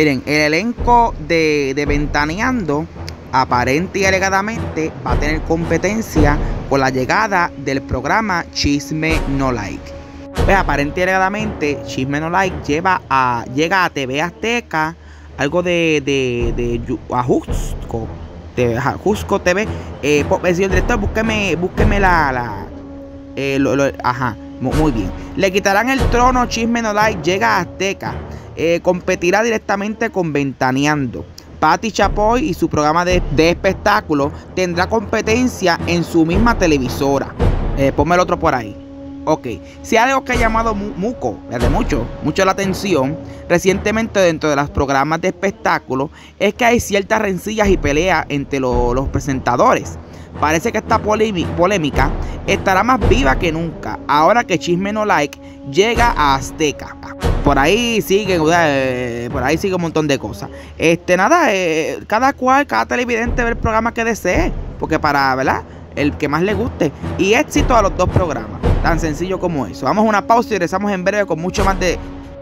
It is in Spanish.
Miren, el elenco de, de Ventaneando aparente y alegadamente va a tener competencia con la llegada del programa Chisme No Like. Pues aparente y alegadamente Chisme No Like lleva a, llega a TV Azteca, algo de, de, de Ajusco, de Ajusco TV. Eh, pues, director, búsqueme, búsqueme la, la eh, ajá, muy bien. Le quitarán el trono, Chisme No Like, llega a Azteca. Eh, competirá directamente con Ventaneando. Patti Chapoy y su programa de, espectáculo tendrá competencia en su misma televisora. Eh, ponme el otro por ahí. Ok, si algo que ha llamado mucho, de mucho, mucho la atención recientemente dentro de los programas de espectáculo es que hay ciertas rencillas y peleas entre los presentadores. Parece que esta polémica estará más viva que nunca ahora que Chisme No Like llega a Azteca por ahí sigue, eh, por ahí sigue un montón de cosas. Este, nada, eh, cada cual, cada televidente ve el programa que desee, porque para, ¿verdad? El que más le guste. Y éxito a los dos programas, tan sencillo como eso. Vamos a una pausa y regresamos en breve con mucho más de